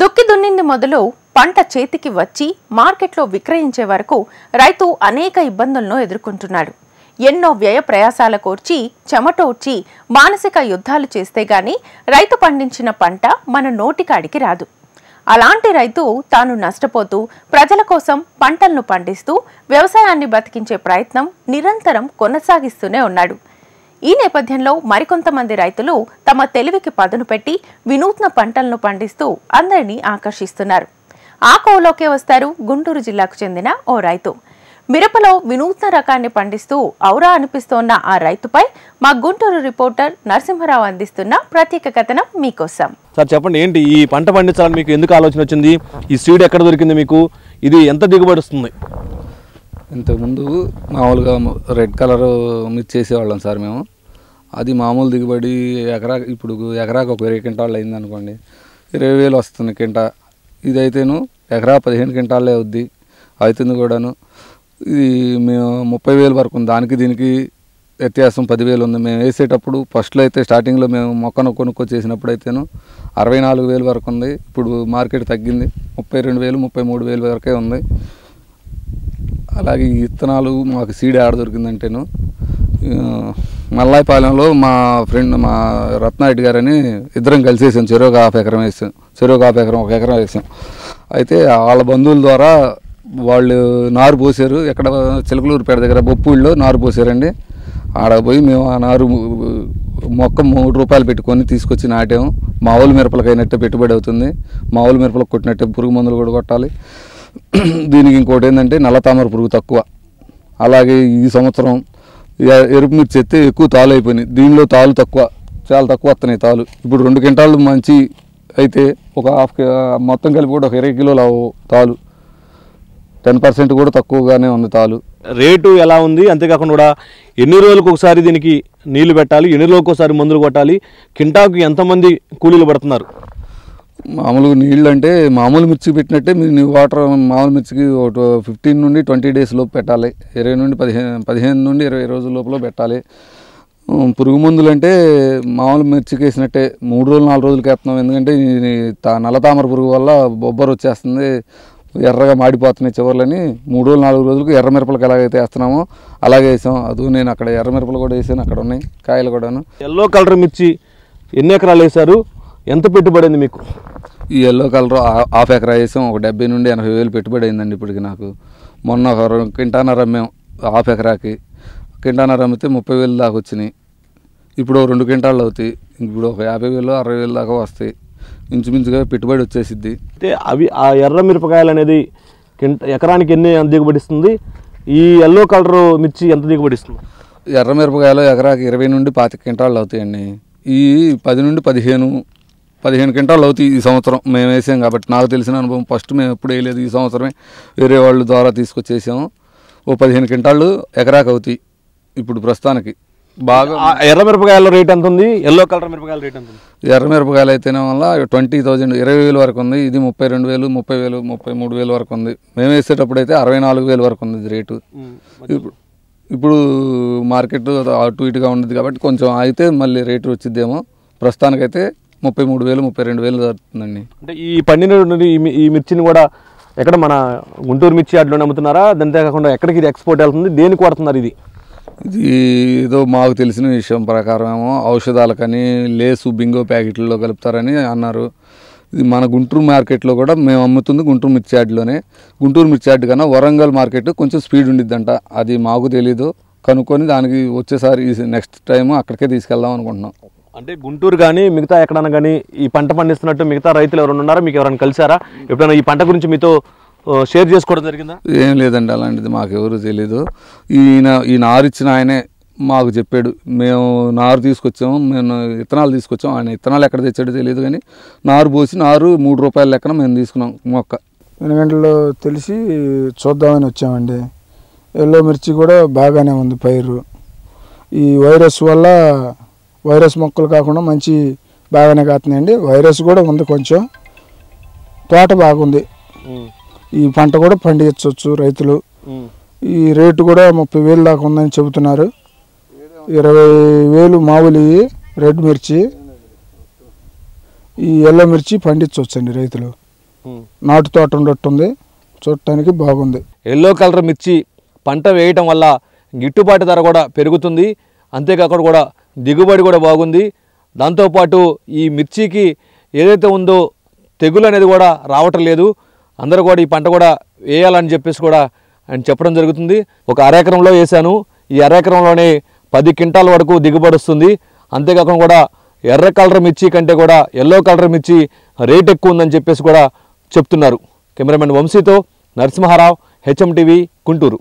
దుక్కి దున్నింది మొదలు పంట చేతికి వచ్చి మార్కెట్లో విక్రయించే వరకు రైతు అనేక ఇబ్బందులను ఎదుర్కొంటున్నాడు. ఎన్నో వ్యయ ప్రయాసాల కోర్చి చెమటోడ్చి మానసిక యుద్ధాలు చేస్తే గాని రైతు పండించిన పంట మన నోటికాడికి రాదు. అలాంటి రైతు తాను నష్టపోతూ ప్రజల కోసం పంటలను పండిస్తూ వ్యవసాయాన్ని బతికించే ప్రయత్నం నిరంతరం కొనసాగిస్తూనే ఉన్నాడు. ఈ నేపథ్యంలో మరికొంతమంది రైతులు తమ తెలివికి పదును పెట్టి వినూత్న పంటలను పండిస్తూ అందరినీ ఆకర్షిస్తున్నారు. ఆ కోలోకే వస్తారు గుంటూరు జిల్లాకు చెందిన ఓ రైతు. మిరపలో వినూత్న రకాన్ని పండిస్తూ ఔరా అనిపిస్తోన్న ఆ రైతుపై మా గుంటూరు రిపోర్టర్ నరసింహరావు అందిస్తున్న ప్రత్యేక కథనం మీకోసం. సార్ చెప్పండి ఏంటి ఈ పంట పండించాలని మీకు ఎందుకు ఆలోచన వచ్చింది? ఈ సీడ్ ఎక్కడ దొరికింది మీకు? ఇది ఎంత దిగుబడి వస్తుంది? ఇంతకుముందు మామూలుగా రెడ్ కలర్ మిర్చి చేసేవాళ్ళం సార్ మేము. అది మామూలు దిగుబడి ఎకరా ఇప్పుడు ఎకరాకు ఒక ఇరవై క్వింటాళ్ళు అయింది అనుకోండి ఇరవై వేలు వస్తుంది కింటా ఇదైతేను ఎకరా పదిహేను క్వింటాళ్ళే అవుద్ది అవుతుంది కూడాను. ఇది మేము ముప్పై వేలు వరకు ఉంది. దానికి దీనికి వ్యత్యాసం పదివేలు ఉంది. మేము వేసేటప్పుడు ఫస్ట్లో అయితే స్టార్టింగ్లో మేము మొక్కను కొనుక్కొచ్చేసినప్పుడు అయితేను అరవై నాలుగు వేలు వరకు ఉంది. ఇప్పుడు మార్కెట్ తగ్గింది. ముప్పై రెండు వేలు ముప్పై మూడు వేలు వరకే ఉంది. అలాగే ఈ విత్తనాలు మాకు సీడ్ ఆడ దొరికిందంటేను మల్లాయపాలెంలో మా ఫ్రెండ్ మా రత్నారెడ్డి గారని ఇద్దరం కలిసి వేసాం చెరువు హాఫ్ ఎకరం వేసాం. చెరువు హాఫ్ ఎకరం ఒక ఎకరం వేసాం. అయితే వాళ్ళ బంధువుల ద్వారా వాళ్ళు నారు పోసారు. ఎక్కడ చిలకలూరుపేట దగ్గర బొప్పూళ్ళలో నారు పోసారండి. ఆడ పోయి మేము ఆ నారు మొక్క మూడు రూపాయలు పెట్టుకొని తీసుకొచ్చి నాటాము మామూలు మిరపలకు అయినట్టే పెట్టుబడి అవుతుంది. మామూలు మిరపలకు కొట్టినట్టే పురుగు మందులు కూడా కొట్టాలి. దీనికి ఇంకోటి ఏంటంటే నల్ల తామర పురుగు తక్కువ. అలాగే ఈ సంవత్సరం ఎరుపు మిర్చి ఎత్తే ఎక్కువ తాలు అయిపోయినాయి. దీనిలో తాలు తక్కువ చాలా తక్కువ వస్తున్నాయి తాలు. ఇప్పుడు రెండు క్వింటాలు మంచి అయితే ఒక హాఫ్ మొత్తం కలిపి కూడా ఒక ఇరవై కిలోలు అవ్వవు తాలు. టెన్ పర్సెంట్ కూడా తక్కువగానే ఉంది తాలు. రేటు ఎలా ఉంది? అంతేకాకుండా కూడా ఎన్ని రోజులకు ఒకసారి దీనికి నీళ్ళు పెట్టాలి? ఎన్ని రోజులకు ఒకసారి మందులు కొట్టాలి? కింటాకు ఎంతమంది కూలీలు పడుతున్నారు? మామూలుగా నీళ్ళు అంటే మామూలు మిర్చి పెట్టినట్టే మీరు వాటర్ మామూలు మిర్చికి ఒక ఫిఫ్టీన్ నుండి ట్వంటీ డేస్ లోపు పెట్టాలి. ఇరవై నుండి పదిహేను పదిహేను నుండి ఇరవై రోజుల లోపల పెట్టాలి. పురుగు మందులు అంటే మామూలు మిర్చికి వేసినట్టే మూడు రోజులు నాలుగు రోజులకి వేస్తున్నాం. ఎందుకంటే ఇది తా- నల్ల తామర పురుగు వల్ల బొబ్బరు వచ్చేస్తుంది ఎర్రగా మాడిపోతున్నాయి చివర్లని. మూడు రోజులు నాలుగు రోజులకు ఎర్ర మిరపలకు ఎలాగైతే వేస్తున్నామో అలాగే వేసాం. అది నేను అక్కడ ఎర్ర మిరపలు కూడా వేసాను అక్కడ ఉన్నాయి కాయలు కూడాను. ఎల్లో కలర్ మిర్చి ఎన్ని ఎకరాలు వేశారు? ఎంత పెట్టుబడి అయింది మీకు? ఈ ఎల్లో కలర్ హాఫ్ ఎకరా వేసాం. ఒక డెబ్బై నుండి ఎనభై వేలు పెట్టుబడి అయిందండి ఇప్పటికి నాకు. మొన్న ఒక కింటానర అమ్మాం హాఫ్ ఎకరాకి. కింటానర అమ్మితే ముప్పై వేలు దాకా వచ్చినాయి. ఇప్పుడు రెండు క్వింటాళ్ళు అవుతాయి. ఇప్పుడు ఒక యాభై వేలు అరవై వేలు దాకా వస్తాయి. ఇంచుమించుగా పెట్టుబడి వచ్చేసిద్ది. అయితే అవి ఆ ఎర్ర మిరపకాయలు అనేది కింట ఎకరానికి ఎన్ని దిగుబడి ఇస్తుంది? ఈ ఎల్లో కలర్ మిర్చి ఎంత దిగుబడి ఇస్తుంది? ఎర్ర మిరపకాయలు ఎకరాకి ఇరవై నుండి పాతిక క్వింటాళ్ళు అవుతాయండి. ఈ పది నుండి పదిహేను పదిహేను క్వింటాళ్ళు అవుతాయి ఈ సంవత్సరం మేము వేసాం కాబట్టి. నాకు తెలిసిన అనుభవం ఫస్ట్ మేము ఎప్పుడు వేయలేదు ఈ సంవత్సరమే. వేరే వాళ్ళ ద్వారా తీసుకొచ్చేసాము. ఓ పదిహేను క్వింటాళ్ళు ఎకరాకి అవుతాయి ఇప్పుడు ప్రస్తుతానికి. బాగా ఎర్ర మిరపకాయల రేట్ ఎంత ఉంది? ఎల్లో కలర్ మిరపకాయల రేట్ ఎంత ఉంది? ఎర్ర మిరపకాయలు అయితేనే వల్ల ట్వంటీ థౌజండ్ ఇరవై వేలు వరకు ఉంది. ఇది ముప్పై రెండు వేలు ముప్పై వేలు ముప్పై మూడు వేలు వరకు ఉంది. మేము వేసేటప్పుడు అయితే అరవై నాలుగు వేలు వరకు ఉంది రేటు. ఇప్పుడు ఇప్పుడు మార్కెట్ అటు ఇటుగా ఉండదు కాబట్టి కొంచెం అయితే మళ్ళీ రేటు వచ్చిద్దేమో. ప్రస్తుతానికైతే ముప్పై మూడు వేలు ముప్పై రెండు వేలు జరుగుతుందండి అంటే ఈ పండిన ఈ మిర్చిని కూడా ఎక్కడ మన గుంటూరు మిర్చి యార్డ్లోనే అమ్ముతున్నారా? అంతే కాకుండా ఎక్కడికి ఇది ఎక్స్పోర్ట్ వెళ్తుంది? దేనికి వాడుతున్నారు ఇది? ఇది ఏదో మాకు తెలిసిన విషయం ప్రకారం ఏమో ఔషధాలకని లేసు బింగో ప్యాకెట్లలో కలుపుతారని అన్నారు. ఇది మన గుంటూరు మార్కెట్లో కూడా మేము అమ్ముతుంది గుంటూరు మిర్చి యార్డ్లోనే. గుంటూరు మిర్చి యార్డ్ కన్నా వరంగల్ మార్కెట్ కొంచెం స్పీడ్ ఉండిద్దంట. అది మాకు తెలీదు. కనుక్కొని దానికి వచ్చేసారి నెక్స్ట్ టైం అక్కడికే తీసుకెళ్దాం అనుకుంటున్నాం. అంటే గుంటూరు కానీ మిగతా ఎక్కడైనా కానీ ఈ పంట పండిస్తున్నట్టు మిగతా రైతులు ఎవరైనా ఉన్నారా? మీకు ఎవరైనా కలిసారా ఎప్పుడైనా ఈ పంట గురించి మీతో షేర్ చేసుకోవడం జరిగిందా? ఏం లేదండి అలాంటిది మాకు ఎవరు తెలీదు ఈయన ఈ నారు ఇచ్చిన ఆయనే మాకు చెప్పాడు. మేము నారు తీసుకొచ్చాము మేము విత్తనాలు తీసుకొచ్చాము. ఆయన విత్తనాలు ఎక్కడ తెచ్చాడో తెలియదు కానీ నారు పోసి నారు మూడు రూపాయల లెక్కన మేము తీసుకున్నాం మొక్క. వెనుగంటలో తెలిసి చూద్దామని వచ్చామండి. ఎల్లో మిర్చి కూడా బాగానే ఉంది పైరు. ఈ వైరస్ వల్ల వైరస్ మొక్కలు కాకుండా మంచి బాగానే కాస్తున్నాయండి వైరస్ కూడా ఉంది కొంచెం. తోట బాగుంది. ఈ పంట కూడా పండించవచ్చు రైతులు. ఈ రేటు కూడా ముప్పై వేలు దాకా ఉందని చెబుతున్నారు. ఇరవై వేలు మామూలు రెడ్ మిర్చి. ఈ ఎల్లో మిర్చి పండించవచ్చండి రైతులు. నాటు తోట ఉన్నట్టుంది చూడటానికి బాగుంది. ఎల్లో కలర్ మిర్చి పంట వేయటం వల్ల గిట్టుబాటు ధర కూడా పెరుగుతుంది. అంతేకాకుండా కూడా దిగుబడి కూడా బాగుంది. దాంతోపాటు ఈ మిర్చికి ఏదైతే ఉందో తెగులు అనేది కూడా రావటం లేదు. అందరూ కూడా ఈ పంట కూడా వేయాలని చెప్పేసి కూడా ఆయన చెప్పడం జరుగుతుంది. ఒక అరెకరంలో వేశాను. ఈ అరెకరంలోనే పది క్వింటాల వరకు దిగుబడి వస్తుంది. అంతేకాకుండా కూడా ఎర్ర కలర్ మిర్చి కంటే కూడా ఎల్లో కలర్ మిర్చి రేట్ ఎక్కువ ఉందని చెప్పేసి కూడా చెప్తున్నారు. కెమెరామెన్ వంశీతో నరసింహారావు హెచ్ఎం టీవీ గుంటూరు.